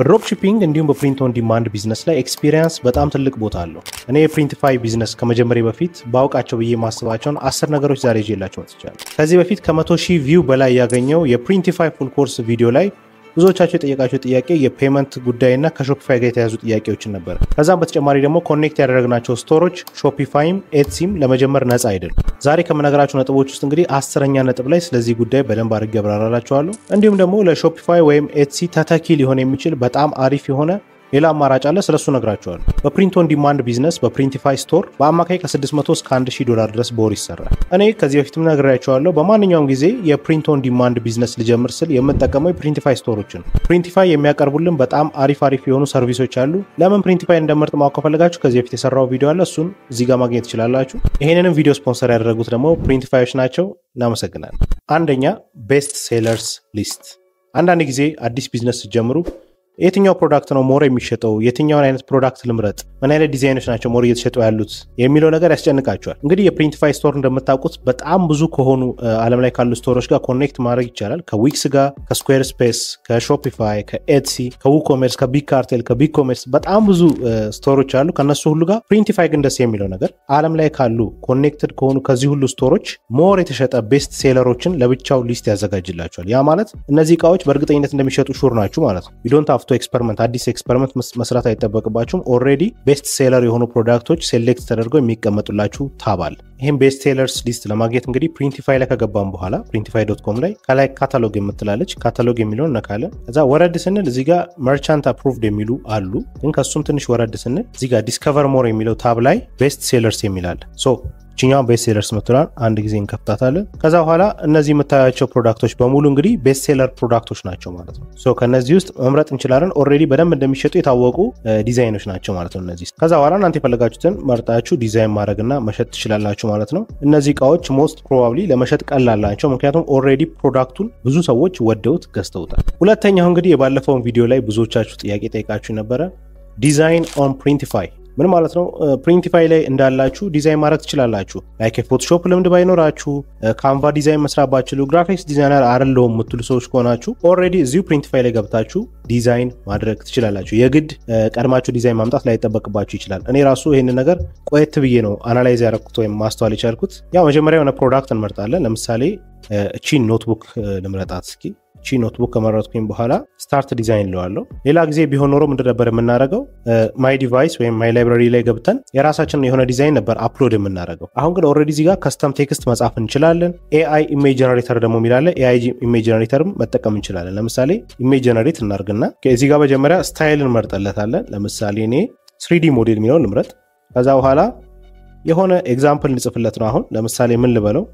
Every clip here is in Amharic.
በ drop shipping እንዲሁም በ print on demand business ላይ experience በጣም ትልቅ ቦታ አለው። እኔ የ Printify business ከመጀመሪያ በፊት ባውቃቸው ብዬ የማስባቸውን አስር ነገሮች ዛሬ ይዤላቸው መጥቻለሁ። ከዚህ በፊት ከመቶ ሺህ view በላይ ያገኘው የ Printify full course ቪዲዮ ላይ ብዙዎቻቸው የጠየቃቸው ጥያቄ የ payment ጉዳይና ከ Shopify ጋር የተያዙ ጥያቄዎችን ነበር። ከዛም በተጨማሪ ደግሞ connect ያደረግናቸው store ኦች Shopify ም Etsy ም ለመጀመር ነፃ አይደሉም። ዛሬ ከምነገራቸው ነጥቦች ውስጥ እንግዲህ አስረኛ ነጥብ ላይ ስለዚህ ጉዳይ በደንብ አድርጌ ያብራራላችኋለሁ። እንዲሁም ደግሞ ለ Shopify ወይም Etsy ተተኪ ሊሆን የሚችል በጣም አሪፍ የሆነ ሌላ አማራጭ አለ። ስለሱ ነግራቸዋለሁ። በ print on demand business በ Printify store በአማካይ ከ600 እስከ 1000 ዶላር ድረስ በወር ይሰራል። እኔ ከዚህ በፊትም ነግራቸዋለሁ። በማንኛውም ጊዜ የ print on demand business ልጀምር ስል የምጠቀመው የ Printify store ኦችን Printify የሚያቀርቡልን በጣም አሪፍ አሪፍ የሆኑ service ኦች አሉ። ለምን Printify እንደምመርጥ ማወቅ ከፈለጋችሁ ከዚህ በፊት የሰራው ቪዲዮ አለ። እሱን እዚህ ጋር ማግኘት ትችላላችሁ። ይህንንም ቪዲዮ ስፖንሰር ያደረጉት ደግሞ Printify ኦች ናቸው። እናመሰግናለን። አንደኛ best sellers list። አንዳንድ ጊዜ አዲስ ቢዝነስ ስትጀምሩ የትኛው product ነው more የሚሸጠው? የትኛውን አይነት product ልምረጥ? ምን አይነት ዲዛይኖች ናቸው more እየተሸጡ ያሉት የሚለው ነገር ያስጨንቃቸዋል። እንግዲህ የ Printify store እንደምታውቁት በጣም ብዙ ከሆኑ ዓለም ላይ ካሉ store ኦች ጋር connect ማድረግ ይቻላል። ከ Wix ጋር፣ ከስኩዌር ስፔስ፣ ከሾፒፋይ፣ ከኤትሲ፣ ከውኮሜርስ፣ ከቢግ ካርቴል፣ ከቢግ ኮሜርስ በጣም ብዙ store ኦች አሉ። ከነሱ ሁሉ ጋር Printify ግን ደስ የሚለው ነገር ዓለም ላይ ካሉ connected ከሆኑ ከዚህ ሁሉ store ኦች more የተሸጠ best seller ኦችን ለብቻው list ያዘጋጅላቸዋል። ያ ማለት እነዚህ እቃዎች በእርግጠኝነት እንደሚሸጡ sure ናችሁ ማለት ነው። have to experiment አዲስ experiment መስራት አይጠበቅባችሁም። already best seller የሆኑ product ኦች select ተደርገው የሚቀመጡላችሁ አለ። ይህም best sellers list ለማግኘት እንግዲህ Printify ላይ ከገባም በኋላ Printify dot com ላይ ከላይ ካታሎግ የምትላለች ካታሎግ የሚለውን ነካለን። ከዛ ወረድ ስንል እዚህ ጋር merchant approved የሚሉ አሉ። ግን ከሱም ትንሽ ወረድ ስንል እዚህ ጋር discover more የሚለው tab ላይ best sellers የሚላል so ችኛውን best ምትሏን አንድ ጊዜ እንከፍታታለን። ከዛ በኋላ እነዚህ የምታያቸው product ኦች በሙሉ እንግዲህ best seller product ኦች ናቸው ማለት ነው። so ከእነዚህ ውስጥ መምረጥ እንችላለን። already በደንብ እንደሚሸጡ የታወቁ ዲዛይኖች ናቸው ማለት ነው እነዚህ። ከዛ በኋላ እናንተ የፈለጋችሁትን መርጣችሁ ዲዛይን ማድረግና መሸጥ ትችላላችሁ ማለት ነው። እነዚህ እቃዎች most probably ለመሸጥ ቀላል ናቸው፣ ምክንያቱም already product ኡን ብዙ ሰዎች ወደውት ገዝተውታል። ሁለተኛው እንግዲህ የባለፈውን ቪዲዮ ላይ ብዙዎቻችሁ ጥያቄ ጠይቃችሁ ነበረ፣ design on Printify ምን ማለት ነው? Printify ላይ እንዳላችሁ ዲዛይን ማድረግ ትችላላችሁ። like የ Photoshop ልምድ ባይኖራችሁ፣ Canva ዲዛይን መስራት ባትችሉ፣ graphics designer አይደለሁም የምትሉ ሰዎች ከሆናችሁ already እዚሁ Printify ላይ ገብታችሁ ዲዛይን ማድረግ ትችላላችሁ። የግድ ቀድማችሁ ዲዛይን ማምጣት ላይጠበቅባችሁ ይችላል። እኔ ራሱ ይህንን ነገር ቆየት ብዬ ነው analyze ያደረኩት ወይም ማስተዋል የቻልኩት። ያው መጀመሪያ የሆነ product እንመርጣለን። ለምሳሌ እቺን notebook ልምረጣት እስኪ ቺ notebook ከመረጥኩኝ በኋላ start design እለዋለሁ። ሌላ ጊዜ ቢሆን ኖሮ ምንድን የምናደርገው? my device ወይም my library ላይ ገብተን የራሳችንን የሆነ ዲዛይን ነበር upload የምናደርገው። አሁን ግን already እዚህ ጋር custom text መጻፍ እንችላለን። AI image generator ደግሞ የሚላለ AI image generator ም መጠቀም እንችላለን። ለምሳሌ image generate እናርግና እዚህ ጋር መጀመሪያ style እንመርጠለታለን። ለምሳሌ እኔ ስሪዲ ሞዴል የሚለውን ልምረጥ። ከዛ በኋላ የሆነ example እንጽፍለት ነው። አሁን ለምሳሌ ምን ልበለው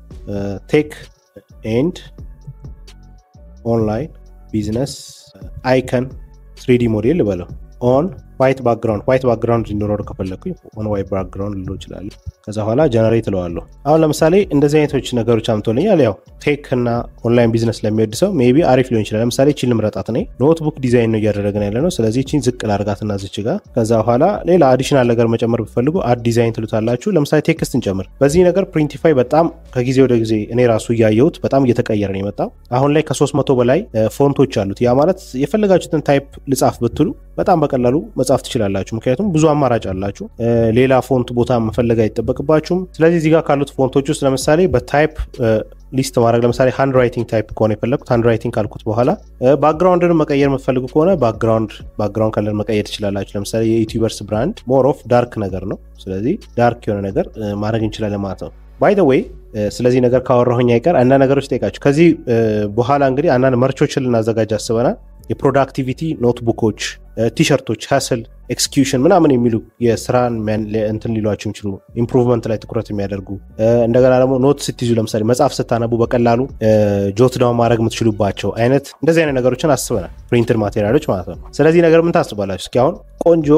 tech and online business icon 3D model ልበለው on white background white background እንዲኖረው ከፈለግኩኝ on white background ልሎ ይችላል። ከዛ በኋላ generate እለዋለሁ። አሁን ለምሳሌ እንደዚህ አይነቶች ነገሮች አምጥቶልኛል። ያው tech እና online business ለሚወድ ሰው maybe አሪፍ ሊሆን ይችላል። ለምሳሌ ቺን ልምረጣት እኔ notebook ዲዛይን ነው እያደረግን ያለ ነው። ስለዚህ ቺን ዝቅ ላርጋትና ዝች ጋር ከዛ በኋላ ሌላ additional ነገር መጨመር ብፈልጉ add design ትሉታላችሁ። ለምሳሌ text እንጨምር። በዚህ ነገር Printify በጣም ከጊዜ ወደ ጊዜ እኔ ራሱ እያየሁት በጣም እየተቀየረ ነው የመጣው። አሁን ላይ ከ300 በላይ font ኦች አሉት። ያ ማለት የፈለጋችሁትን type ልጻፍ ብትሉ በጣም በቀላሉ መጻፍ ትችላላችሁ። ምክንያቱም ብዙ አማራጭ አላችሁ። ሌላ font ቦታ መፈለግ አይጠበቅባችሁም። ስለዚህ እዚህ ጋር ካሉት font ኦች ውስጥ ለምሳሌ በ type list ማድረግ ለምሳሌ handwriting type ከሆነ የፈለግኩት handwriting ካልኩት በኋላ background ን መቀየር የምትፈልጉ ከሆነ background background color መቀየር ትችላላችሁ። ለምሳሌ የ Etubers brand more of dark ነገር ነው። ስለዚህ dark የሆነ ነገር ማድረግ እንችላለን ማለት ነው። by the way ስለዚህ ነገር ካወራሁኝ አይቀር አንዳንድ ነገሮች ጠይቃችሁ ከዚህ በኋላ እንግዲህ አንዳንድ merch ኦችን ልናዘጋጅ አስበናል። የ productivity notebook ኦች፣ ቲሸርቶች፣ hustle execution ምናምን የሚሉ የስራን እንትን ሊሏቸው የሚችሉ improvement ላይ ትኩረት የሚያደርጉ እንደገና ደግሞ note ስትይዙ ለምሳሌ መጽሐፍ ስታነቡ በቀላሉ jot down ማድረግ የምትችሉባቸው አይነት እንደዚህ አይነት ነገሮችን አስበናል። printed material ኦች ማለት ነው። ስለዚህ ነገር ምን ታስባላችሁ? እስኪ አሁን ቆንጆ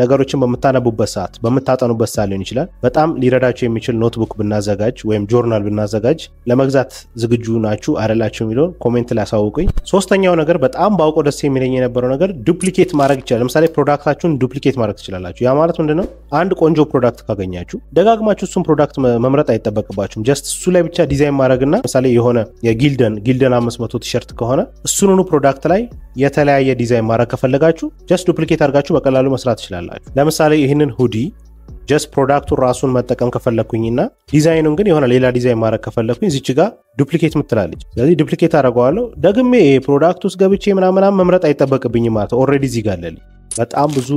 ነገሮችን በምታነቡበት ሰዓት በምታጠኑበት ሰዓት ሊሆን ይችላል። በጣም ሊረዳቸው የሚችል notebook ብናዘጋጅ ወይም ጆርናል ብናዘጋጅ ለመግዛት ዝግጁ ናችሁ አይደላችሁ የሚለውን comment ላይ አሳውቁኝ። ሶስተኛው ነገር በጣም ባውቀው ደስ የሚለኝ የነበረው ነገር duplicate ማድረግ ይችላል። ለምሳሌ product አችሁን duplicate ማድረግ ትችላላችሁ። ያ ማለት ምንድነው? አንድ ቆንጆ product ካገኛችሁ ደጋግማችሁ እሱን product መምረጥ አይጠበቅባችሁም። just እሱ ላይ ብቻ ዲዛይን ማድረግና ለምሳሌ የሆነ የ Gildan Gildan 500 ቲሸርት ከሆነ እሱኑ product ላይ የተለያየ ዲዛይን ማድረግ ከፈለጋችሁ just duplicate አድርጋችሁ በቀላሉ መስራት ትችላላችሁ። ለምሳሌ ይህንን hoodie just product ኡን ራሱን መጠቀም ከፈለግኩኝና ዲዛይኑን ግን የሆነ ሌላ ዲዛይን ማድረግ ከፈለግኩኝ እዚች ጋር duplicate ምትል አለች። ስለዚህ duplicate አደርገዋለሁ። ደግሜ product ውስጥ ገብቼ ምናምን መምረጥ አይጠበቅብኝም ማለት already እዚህ ጋር አለልኝ። በጣም ብዙ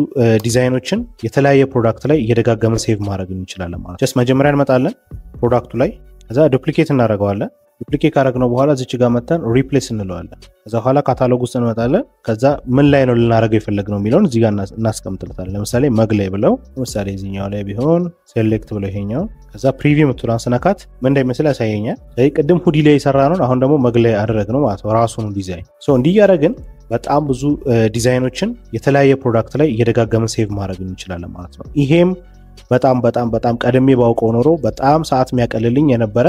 ዲዛይኖችን የተለያየ product ላይ እየደጋገምን save ማድረግ እንችላለን ማለት just መጀመሪያ እንመጣለን product ኡ ላይ ከዛ duplicate እናደርገዋለን። duplicate ካደረግነው በኋላ እዚች ጋር መተን replace እንለዋለን። ከዛ በኋላ ካታሎግ ውስጥ እንመጣለን። ከዛ ምን ላይ ነው ልናደርገው የፈለግነው የሚለውን እዚህ ጋር እናስቀምጥለታለን። ለምሳሌ mug ላይ ብለው ለምሳሌ እዚኛው ላይ ቢሆን select ብለው ይሄኛው ከዛ preview የምትሏን ስነካት ምን እንደሚመስል ያሳየኛል። ቅድም hoodie ላይ የሰራነው፣ አሁን ደግሞ mug ላይ አደረግነው ማለት ነው ራሱኑ ዲዛይን እንዲህ እያደረግን በጣም ብዙ ዲዛይኖችን የተለያየ product ላይ እየደጋገምን save ማድረግ እንችላለን ማለት ነው። ይሄም በጣም በጣም በጣም ቀድሜ ባውቀው ኖሮ በጣም ሰዓት የሚያቀልልኝ የነበረ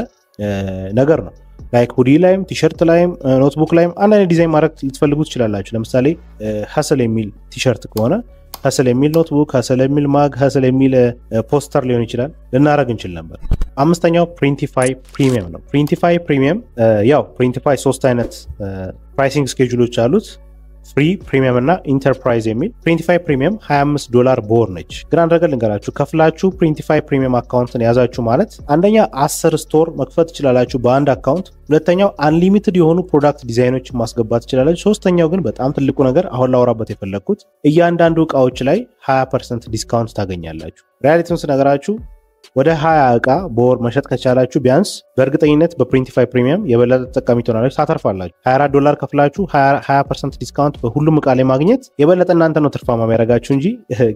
ነገር ነው። like hoodie ላይም ቲሸርት ላይም notebook ላይም አንድ አንድ ዲዛይን ማድረግ ልትፈልጉ ትችላላችሁ። ለምሳሌ hustle የሚል ቲሸርት ከሆነ hustle የሚል notebook፣ hustle የሚል mug፣ hustle የሚል ፖስተር ሊሆን ይችላል ልናደርግ እንችል ነበር። አምስተኛው Printify Premium ነው። Printify Premium ያው Printify ሶስት አይነት pricing schedule ኦች አሉት free premium እና ኢንተርፕራይዝ የሚል Printify Premium 25 ዶላር በወር ነች። ግን አንድ ነገር ልንገራችሁ፣ ከፍላችሁ Printify Premium account ን ያዛችሁ ማለት አንደኛ አስር store መክፈት ትችላላችሁ በአንድ account። ሁለተኛው unlimited የሆኑ product ዲዛይኖችን ማስገባት ትችላላችሁ። ሶስተኛው ግን በጣም ትልቁ ነገር አሁን ላወራበት የፈለግኩት እያንዳንዱ እቃዎች ላይ 20 ፐርሰንት discount ታገኛላችሁ። reality ውን ስነግራችሁ ወደ 20 እቃ በወር መሸጥ ከቻላችሁ ቢያንስ በእርግጠኝነት በ Printify Premium የበለጠ ተጠቃሚ ትሆናላችሁ፣ ታተርፋላችሁ። 24 ዶላር ከፍላችሁ 20 ፐርሰንት discount በሁሉም እቃ ላይ ማግኘት የበለጠ እናንተ ነው ትርፋማ የሚያደርጋችሁ እንጂ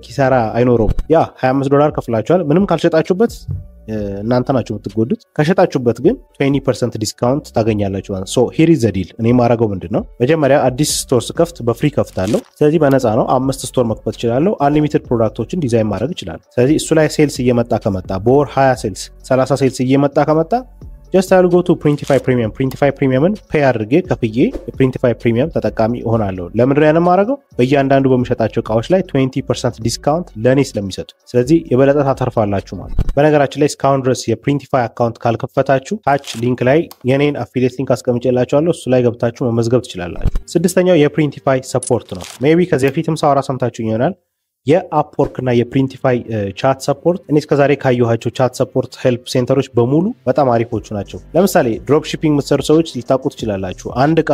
ኪሳራ አይኖረውም። ያ 25 ዶላር ከፍላችኋል። ምንም ካልሸጣችሁበት እናንተ ናችሁ የምትጎዱት። ከሸጣችሁበት ግን 20 ፐርሰንት discount ታገኛላችሁ። so here is እኔ ማድረገው ምንድን ነው መጀመሪያ አዲስ store ስከፍት በ free እከፍታለሁ። ስለዚህ በነፃ ነው። አምስት store መክፈት እችላለሁ። unlimited product ኦችን ዲዛይን ማድረግ እችላለሁ። ስለዚህ እሱ ላይ sales እየመጣ ከመጣ በወር 20 sales 30 sales እየመጣ ከመጣ just I'll go to Printify Premium Printify Premium ን pay አድርጌ ከፍዬ የ Printify Premium ተጠቃሚ እሆናለሁ። ለምንድን ያንን ማድረገው በእያንዳንዱ በሚሸጣቸው እቃዎች ላይ 20 ፐርሰንት discount ለእኔ ስለሚሰጡ፣ ስለዚህ የበለጠ ታተርፋላችሁ ማለት ነው። በነገራችን ላይ እስካሁን ድረስ የ Printify account ካልከፈታችሁ ታች link ላይ የኔን affiliate link አስቀምጬላችኋለሁ። እሱ ላይ ገብታችሁ መመዝገብ ትችላላችሁ። ስድስተኛው የ Printify support ነው። maybe ከዚህ በፊትም ሳወራ ሰምታችሁኝ ይሆናል። የ Upwork እና የ Printify chat support እኔ እስከዛሬ ካየኋቸው chat support help center ኦች በሙሉ በጣም አሪፎቹ ናቸው። ለምሳሌ drop shipping የምትሰሩ ሰዎች ልታውቁ ትችላላችሁ። አንድ እቃ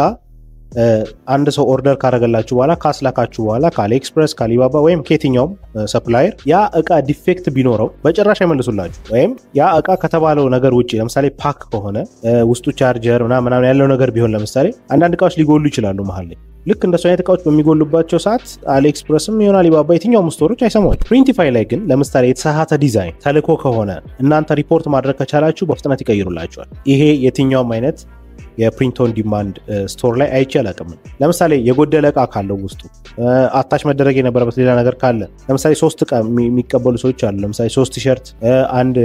አንድ ሰው order ካደረገላችሁ በኋላ ካስላካችሁ በኋላ ከ AliExpress ከ Alibaba ወይም ከየትኛውም supplier ያ እቃ defect ቢኖረው በጭራሽ አይመልሱላችሁ። ወይም ያ እቃ ከተባለው ነገር ውጭ ለምሳሌ pack ከሆነ ውስጡ ቻርጀር ምናምን ያለው ነገር ቢሆን ለምሳሌ አንዳንድ እቃዎች ሊጎሉ ይችላሉ መሀል ላይ ልክ እንደሱ አይነት እቃዎች በሚጎሉባቸው ሰዓት AliExpress ም የሆነ አሊባባ የትኛውም store ኦች አይሰሟቸው። Printify ላይ ግን ለምሳሌ የተሳሳተ ዲዛይን ተልኮ ከሆነ እናንተ ሪፖርት ማድረግ ከቻላችሁ በፍጥነት ይቀይሩላቸዋል። ይሄ የትኛውም አይነት የ print on demand store ላይ አይቼ አላውቅም። ለምሳሌ የጎደለ እቃ ካለው ውስጡ attach መደረግ የነበረበት ሌላ ነገር ካለ ለምሳሌ ሶስት እቃ የሚቀበሉ ሰዎች አሉ። ለምሳሌ ሶስት ቲሸርት፣ አንድ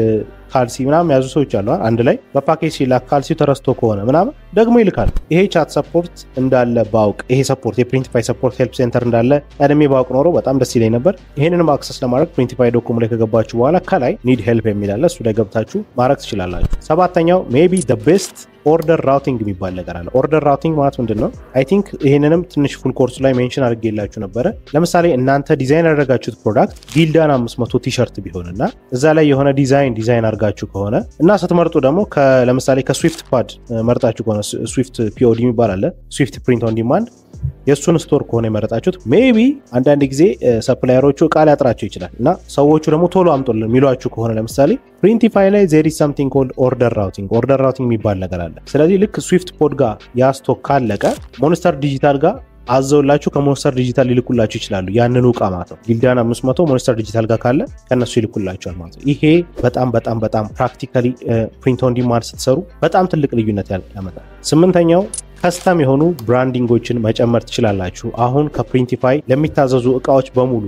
ካልሲ ምናምን ያዙ ሰዎች አሉ። አንድ ላይ በፓኬጅ ሲላክ ካልሲው ተረስቶ ከሆነ ምናምን ደግሞ ይልካል። ይሄ chat support እንዳለ ባውቅ ይሄ support የ Printify support help center እንዳለ ቀድሜ ባውቅ ኖሮ በጣም ደስ ይለኝ ነበር። ይህንንም access ለማድረግ Printify dot com ላይ ከገባችሁ በኋላ ከላይ need help የሚል አለ እሱ ላይ ገብታችሁ ማድረግ ትችላላችሁ። ሰባተኛው maybe best order routing የሚባል ነገር አለ። order routing ማለት ምንድን ነው? I think ይህንንም ትንሽ full course ኡ ላይ mention አድርጌላችሁ ነበረ። ለምሳሌ እናንተ ዲዛይን ያደረጋችሁት product Gildan 500 ቲሸርት ቢሆን እና እዛ ላይ የሆነ ዲዛይን ዲዛይን አድርጋችሁ ከሆነ እና ስትመርጡ ደግሞ ለምሳሌ ከ Swift POD መርጣችሁ ከሆነ Swift POD የሚባል አለ፣ Swift print on demand የእሱን store ከሆነ የመረጣችሁት maybe አንዳንድ ጊዜ supplier ኦቹ እቃ ሊያጥራቸው ይችላል እና ሰዎቹ ደግሞ ቶሎ አምጡልን የሚሏችሁ ከሆነ ለምሳሌ Printify ላይ there is something called order routing order routing የሚባል ነገር አለ። ስለዚህ ልክ Swift POD ጋር ያ stock ካለቀ Monster Digital ጋር አዘውላችሁ ከ Monster Digital ሊልኩላችሁ ይችላሉ። ያንኑ እቃ ማለት ነው። Gildan 500 Monster Digital ጋር ካለ ከነሱ ይልኩላችኋል ማለት ነው። ይሄ በጣም በጣም በጣም practically print on demand ስትሰሩ በጣም ትልቅ ልዩነት ያመጣል። ስምንተኛው custom የሆኑ branding ኦችን መጨመር ትችላላችሁ። አሁን ከ Printify ለሚታዘዙ እቃዎች በሙሉ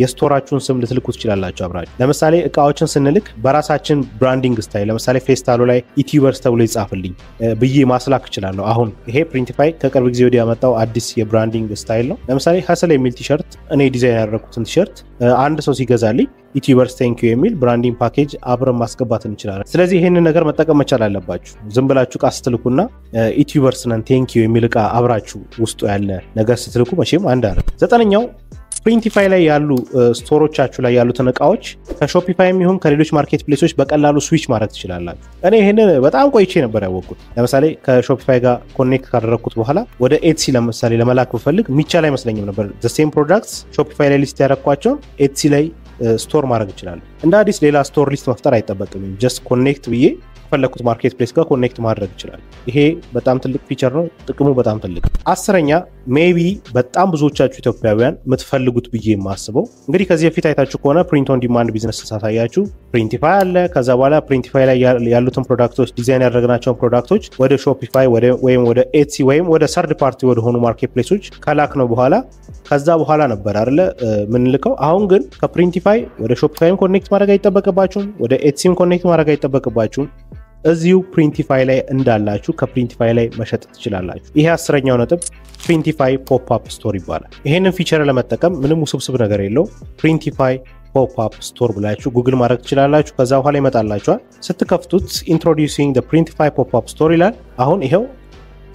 የ store አችሁን ስም ልትልኩ ትችላላችሁ አብራችሁ። ለምሳሌ እቃዎችን ስንልክ በራሳችን branding style ለምሳሌ ፌስታሉ ላይ Etubers ተብሎ ይጻፍልኝ ብዬ ማስላክ እችላለሁ። አሁን ይሄ Printify ከቅርብ ጊዜ ወዲህ ያመጣው አዲስ የ branding style ነው። ለምሳሌ hustle የሚል ቲሸርት እኔ ዲዛይን ያደረግኩትን ቲሸርት አንድ ሰው ሲገዛልኝ Etubers thank you የሚል branding package አብረን ማስገባት እንችላለን። ስለዚህ ይህንን ነገር መጠቀም መቻል አለባችሁ። ዝም ብላችሁ እቃ ስትልኩና Etubers ነን thank you የሚል እቃ አብራችሁ ውስጡ ያለ ነገር ስትልኩ መቼም አንድ አረ ዘጠነኛው Printify ላይ ያሉ store ኦቻችሁ ላይ ያሉትን እቃዎች ከ Shopify የሚሆን ከሌሎች marketplace ኦች በቀላሉ ስዊች ማድረግ ትችላላችሁ። እኔ ይህንን በጣም ቆይቼ ነበር ያወቅኩት። ለምሳሌ ከ Shopify ጋር connect ካደረግኩት በኋላ ወደ Etsy ለምሳሌ ለመላክ ብፈልግ የሚቻል አይመስለኝም ነበር። the same products Shopify ላይ list ያደረግኳቸውን Etsy ላይ store ማድረግ እችላለሁ። እንደ አዲስ ሌላ store list መፍጠር አይጠበቅም። just connect ብዬ ፈለግኩት marketplace ጋር connect ማድረግ ይችላል። ይሄ በጣም ትልቅ feature ነው። ጥቅሙ በጣም ትልቅ። አስረኛ maybe በጣም ብዙዎቻችሁ ኢትዮጵያውያን የምትፈልጉት ብዬ የማስበው እንግዲህ ከዚህ በፊት አይታችሁ ከሆነ print on demand business ሳሳያችሁ Printify አለ። ከዛ በኋላ Printify ላይ ያሉትን product ኦች design ያደረግናቸውን product ኦች ወደ Shopify ወይም ወደ Etsy ወይም ወደ third party ወደሆኑ marketplace ኦች ከላክ ነው በኋላ ከዛ በኋላ ነበር አለ ምንልከው። አሁን ግን ከ Printify ወደ Shopify ም connect ማድረግ አይጠበቅባችሁም፣ ወደ Etsy ም connect ማድረግ አይጠበቅባችሁም። እዚሁ Printify ላይ እንዳላችሁ ከ Printify ላይ መሸጥ ትችላላችሁ። ይሄ አስረኛው ነጥብ Printify pop-up store ይባላል። ይሄንን feature ለመጠቀም ምንም ውስብስብ ነገር የለው። Printify pop-up store ብላችሁ ጉግል ማድረግ ትችላላችሁ። ከዛ በኋላ ይመጣላችኋል። ስትከፍቱት introducing Printify pop-up store ይላል። አሁን ይኸው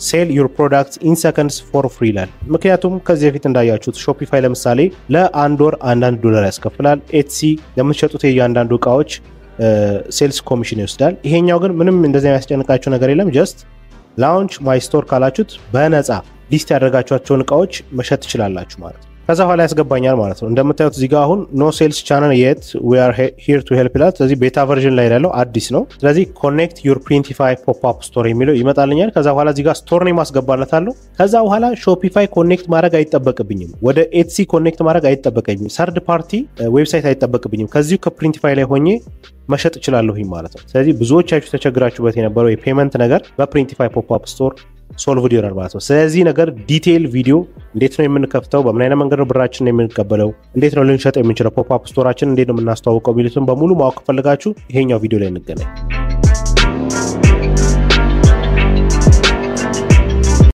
sell your product in seconds for free ይላል። ምክንያቱም ከዚህ በፊት እንዳያችሁት Shopify ለምሳሌ ለአንድ ወር አንዳንድ ዶላር ያስከፍላል። Etsy ለምትሸጡት የእያንዳንዱ እቃዎች sales commission ይወስዳል። ይሄኛው ግን ምንም እንደዚህ የሚያስጨንቃቸው ነገር የለም። just launch my store ካላችሁት በነፃ list ያደረጋችኋቸውን እቃዎች መሸጥ ትችላላችሁ ማለት ነው። ከዛ በኋላ ያስገባኛል ማለት ነው። እንደምታዩት እዚጋ አሁን no sales channel yet we are here to help ይላል። ስለዚህ beta version ላይ ያለው አዲስ ነው። ስለዚህ connect your Printify pop-up store የሚለው ይመጣልኛል። ከዛ በኋላ እዚጋ store name አስገባለታለሁ። ከዛ በኋላ Shopify connect ማድረግ አይጠበቅብኝም። ወደ Etsy connect ማድረግ አይጠበቅብኝም። third party website አይጠበቅብኝም። ከዚሁ ከ Printify ላይ ሆኜ መሸጥ እችላለሁኝ ማለት ነው። ስለዚህ ብዙዎቻችሁ ተቸግራችሁበት የነበረው የ payment ነገር በ Printify pop-up store solved ይሆናል ማለት ነው። ስለዚህ ነገር detail ቪዲዮ እንዴት ነው የምንከፍተው፣ በምን አይነት መንገድ ነው ብራችንን የምንቀበለው፣ እንዴት ነው ልንሸጥ የምንችለው፣ pop-up store ኣችን እንዴት ነው የምናስተዋውቀው የሚሉትን በሙሉ ማወቅ ከፈለጋችሁ ይሄኛው ቪዲዮ ላይ እንገናኝ።